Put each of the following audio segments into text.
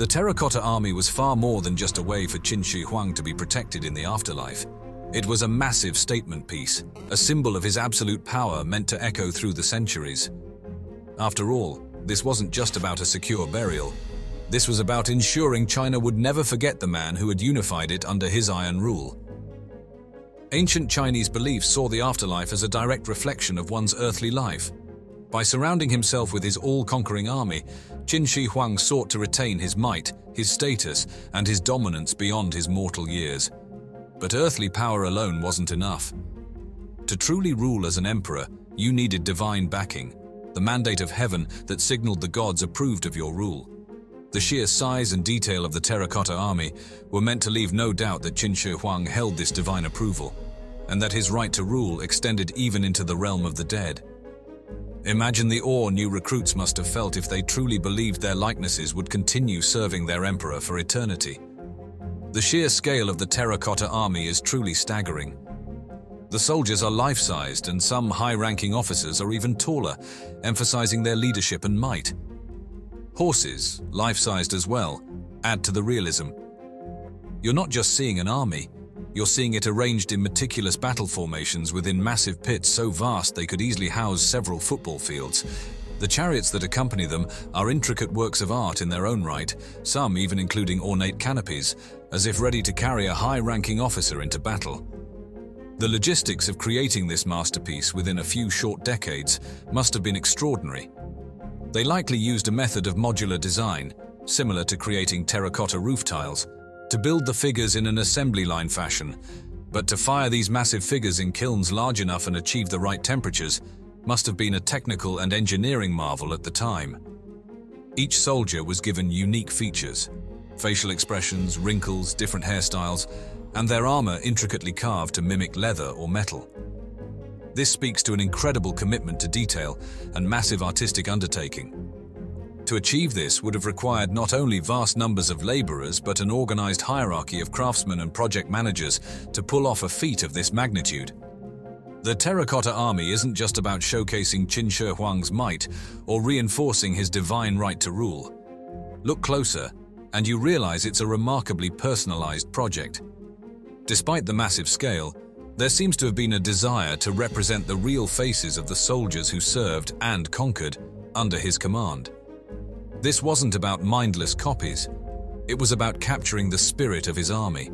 The Terracotta Army was far more than just a way for Qin Shi Huang to be protected in the afterlife. It was a massive statement piece, a symbol of his absolute power meant to echo through the centuries. After all, this wasn't just about a secure burial. This was about ensuring China would never forget the man who had unified it under his iron rule. Ancient Chinese beliefs saw the afterlife as a direct reflection of one's earthly life. By surrounding himself with his all-conquering army, Qin Shi Huang sought to retain his might, his status, and his dominance beyond his mortal years. But earthly power alone wasn't enough. To truly rule as an emperor, you needed divine backing, the mandate of heaven that signaled the gods approved of your rule. The sheer size and detail of the terracotta army were meant to leave no doubt that Qin Shi Huang held this divine approval, and that his right to rule extended even into the realm of the dead. Imagine the awe new recruits must have felt if they truly believed their likenesses would continue serving their emperor for eternity. The sheer scale of the terracotta army is truly staggering. The soldiers are life-sized and some high-ranking officers are even taller, emphasizing their leadership and might. Horses, life-sized as well, add to the realism. You're not just seeing an army, you're seeing it arranged in meticulous battle formations within massive pits so vast they could easily house several football fields, the chariots that accompany them are intricate works of art in their own right, some even including ornate canopies, as if ready to carry a high-ranking officer into battle. The logistics of creating this masterpiece within a few short decades must have been extraordinary. They likely used a method of modular design, similar to creating terracotta roof tiles, to build the figures in an assembly line fashion, but to fire these massive figures in kilns large enough and achieve the right temperatures must have been a technical and engineering marvel at the time. Each soldier was given unique features, facial expressions, wrinkles, different hairstyles, and their armor intricately carved to mimic leather or metal. This speaks to an incredible commitment to detail and massive artistic undertaking. To achieve this would have required not only vast numbers of laborers but an organized hierarchy of craftsmen and project managers to pull off a feat of this magnitude. The Terracotta Army isn't just about showcasing Qin Shi Huang's might or reinforcing his divine right to rule. Look closer, and you realize it's a remarkably personalized project. Despite the massive scale, there seems to have been a desire to represent the real faces of the soldiers who served and conquered under his command. This wasn't about mindless copies, it was about capturing the spirit of his army.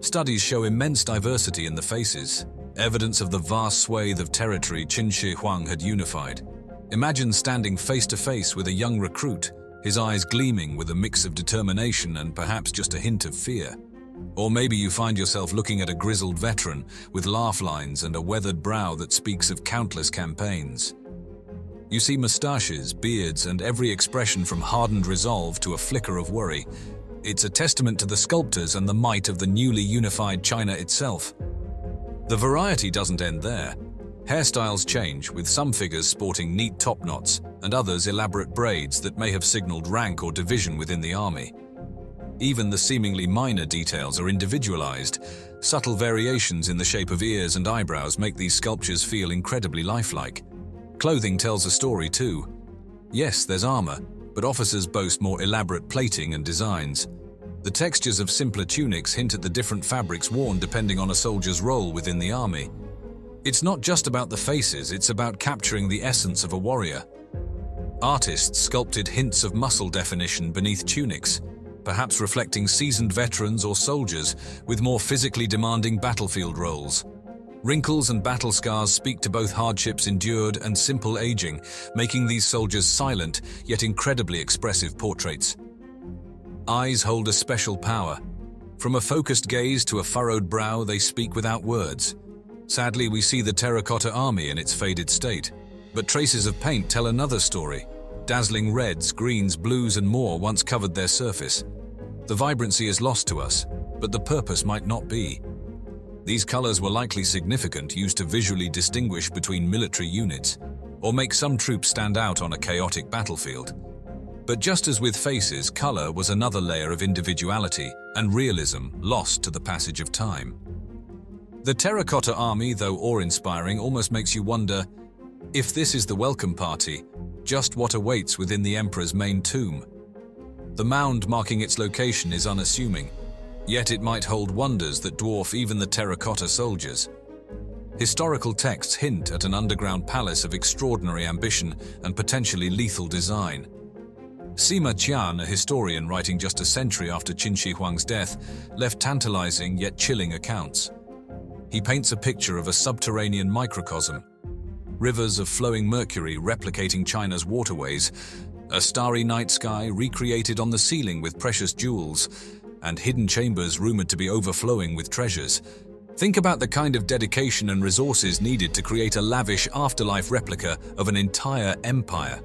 Studies show immense diversity in the faces, evidence of the vast swathe of territory Qin Shi Huang had unified. Imagine standing face to face with a young recruit, his eyes gleaming with a mix of determination and perhaps just a hint of fear. Or maybe you find yourself looking at a grizzled veteran with laugh lines and a weathered brow that speaks of countless campaigns. You see moustaches, beards, and every expression from hardened resolve to a flicker of worry. It's a testament to the sculptors and the might of the newly unified China itself. The variety doesn't end there. Hairstyles change, with some figures sporting neat top knots and others elaborate braids that may have signaled rank or division within the army. Even the seemingly minor details are individualized. Subtle variations in the shape of ears and eyebrows make these sculptures feel incredibly lifelike. Clothing tells a story too. Yes, there's armor, but officers boast more elaborate plating and designs. The textures of simpler tunics hint at the different fabrics worn depending on a soldier's role within the army. It's not just about the faces, it's about capturing the essence of a warrior. Artists sculpted hints of muscle definition beneath tunics, perhaps reflecting seasoned veterans or soldiers with more physically demanding battlefield roles. Wrinkles and battle scars speak to both hardships endured and simple aging, making these soldiers silent yet incredibly expressive portraits. Eyes hold a special power. From a focused gaze to a furrowed brow, they speak without words. Sadly, we see the terracotta army in its faded state. But traces of paint tell another story. Dazzling reds, greens, blues and more once covered their surface. The vibrancy is lost to us, but the purpose might not be. These colors were likely significant, used to visually distinguish between military units, or make some troops stand out on a chaotic battlefield. But just as with faces, color was another layer of individuality and realism lost to the passage of time. The Terracotta Army, though awe-inspiring, almost makes you wonder, if this is the welcome party, just what awaits within the Emperor's main tomb? The mound marking its location is unassuming, yet it might hold wonders that dwarf even the terracotta soldiers. Historical texts hint at an underground palace of extraordinary ambition and potentially lethal design. Sima Qian, a historian writing just a century after Qin Shi Huang's death, left tantalizing yet chilling accounts. He paints a picture of a subterranean microcosm, rivers of flowing mercury replicating China's waterways, a starry night sky recreated on the ceiling with precious jewels, and hidden chambers rumored to be overflowing with treasures. Think about the kind of dedication and resources needed to create a lavish afterlife replica of an entire empire.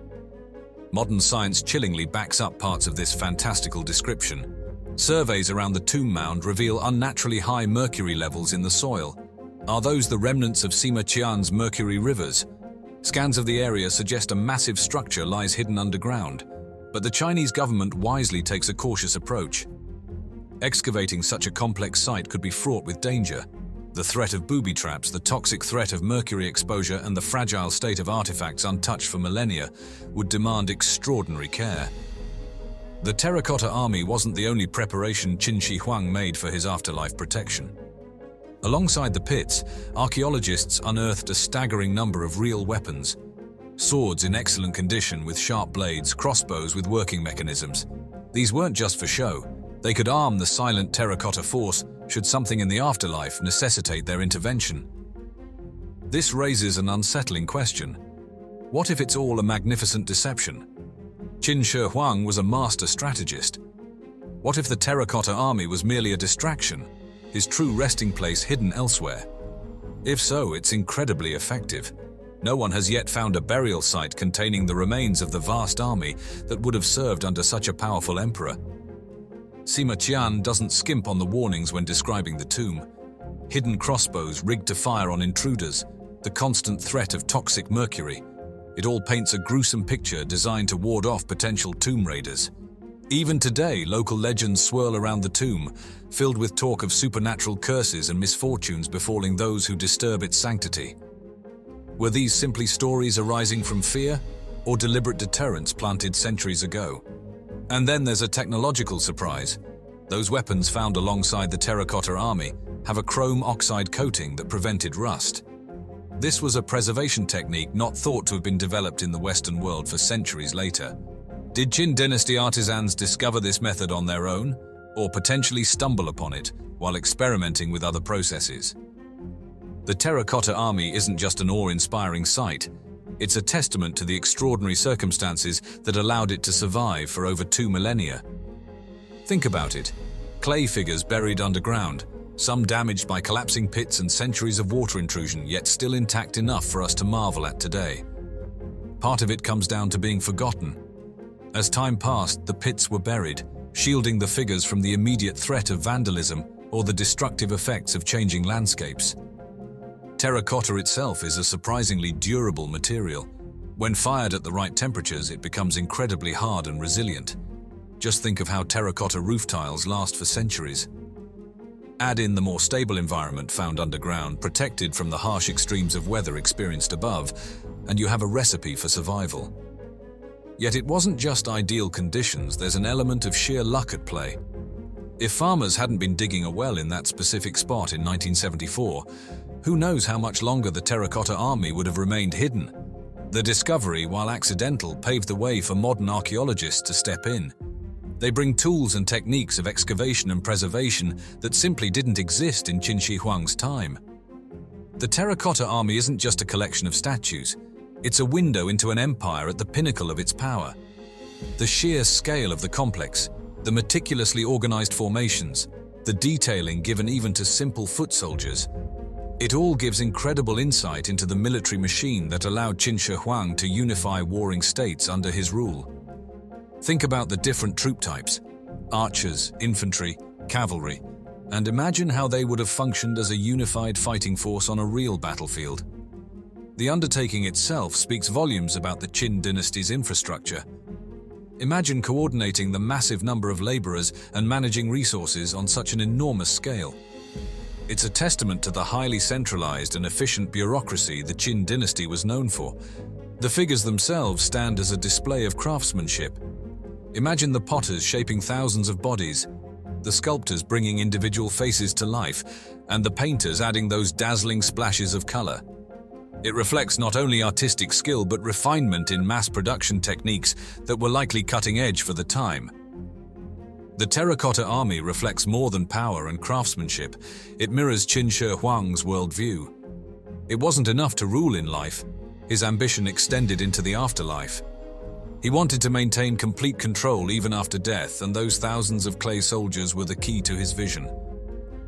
Modern science chillingly backs up parts of this fantastical description. Surveys around the tomb mound reveal unnaturally high mercury levels in the soil. Are those the remnants of Sima Qian's mercury rivers? Scans of the area suggest a massive structure lies hidden underground, but the Chinese government wisely takes a cautious approach. Excavating such a complex site could be fraught with danger, the threat of booby traps, the toxic threat of mercury exposure, and the fragile state of artifacts untouched for millennia would demand extraordinary care. The Terracotta Army wasn't the only preparation Qin Shi Huang made for his afterlife protection. Alongside the pits, archaeologists unearthed a staggering number of real weapons. Swords in excellent condition with sharp blades, crossbows with working mechanisms. These weren't just for show. They could arm the silent terracotta force should something in the afterlife necessitate their intervention. This raises an unsettling question. What if it's all a magnificent deception? Qin Shi Huang was a master strategist. What if the terracotta army was merely a distraction, his true resting place hidden elsewhere? If so, it's incredibly effective. No one has yet found a burial site containing the remains of the vast army that would have served under such a powerful emperor. Sima Qian doesn't skimp on the warnings when describing the tomb. Hidden crossbows rigged to fire on intruders, the constant threat of toxic mercury. It all paints a gruesome picture designed to ward off potential tomb raiders. Even today, local legends swirl around the tomb, filled with talk of supernatural curses and misfortunes befalling those who disturb its sanctity. Were these simply stories arising from fear, or deliberate deterrents planted centuries ago? And then there's a technological surprise. Those weapons found alongside the terracotta army have a chrome oxide coating that prevented rust. This was a preservation technique not thought to have been developed in the Western world for centuries later. Did Qin dynasty artisans discover this method on their own, or potentially stumble upon it while experimenting with other processes? The terracotta army isn't just an awe-inspiring sight, it's a testament to the extraordinary circumstances that allowed it to survive for over two millennia. Think about it. Clay figures buried underground, some damaged by collapsing pits and centuries of water intrusion, yet still intact enough for us to marvel at today. Part of it comes down to being forgotten. As time passed, the pits were buried, shielding the figures from the immediate threat of vandalism or the destructive effects of changing landscapes. Terracotta itself is a surprisingly durable material. When fired at the right temperatures, it becomes incredibly hard and resilient. Just think of how terracotta roof tiles last for centuries. Add in the more stable environment found underground, protected from the harsh extremes of weather experienced above, and you have a recipe for survival. Yet it wasn't just ideal conditions, there's an element of sheer luck at play. If farmers hadn't been digging a well in that specific spot in 1974, who knows how much longer the Terracotta Army would have remained hidden? The discovery, while accidental, paved the way for modern archaeologists to step in. They bring tools and techniques of excavation and preservation that simply didn't exist in Qin Shi Huang's time. The Terracotta Army isn't just a collection of statues, it's a window into an empire at the pinnacle of its power. The sheer scale of the complex, the meticulously organized formations, the detailing given even to simple foot soldiers, it all gives incredible insight into the military machine that allowed Qin Shi Huang to unify warring states under his rule. Think about the different troop types archers, infantry, cavalry and imagine how they would have functioned as a unified fighting force on a real battlefield. The undertaking itself speaks volumes about the Qin dynasty's infrastructure. Imagine coordinating the massive number of laborers and managing resources on such an enormous scale. It's a testament to the highly centralized and efficient bureaucracy the Qin dynasty was known for. The figures themselves stand as a display of craftsmanship. Imagine the potters shaping thousands of bodies, the sculptors bringing individual faces to life, and the painters adding those dazzling splashes of color. It reflects not only artistic skill but refinement in mass production techniques that were likely cutting edge for the time. The Terracotta Army reflects more than power and craftsmanship. It mirrors Qin Shi Huang's worldview. It wasn't enough to rule in life. His ambition extended into the afterlife. He wanted to maintain complete control even after death, and those thousands of clay soldiers were the key to his vision.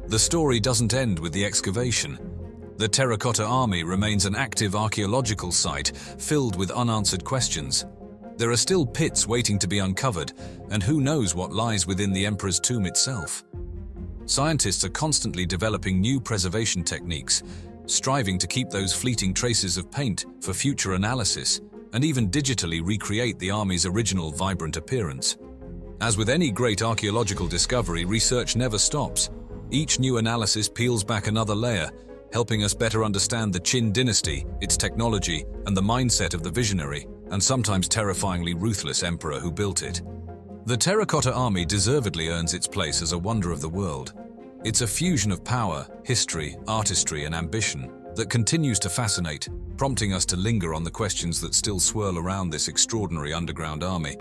The story doesn't end with the excavation. The Terracotta Army remains an active archaeological site filled with unanswered questions. There are still pits waiting to be uncovered, and who knows what lies within the Emperor's tomb itself. Scientists are constantly developing new preservation techniques, striving to keep those fleeting traces of paint for future analysis, and even digitally recreate the Army's original vibrant appearance. As with any great archaeological discovery, research never stops. Each new analysis peels back another layer, helping us better understand the Qin dynasty, its technology, and the mindset of the visionary, and sometimes terrifyingly ruthless emperor who built it. The Terracotta Army deservedly earns its place as a wonder of the world. It's a fusion of power, history, artistry, and ambition that continues to fascinate, prompting us to linger on the questions that still swirl around this extraordinary underground army.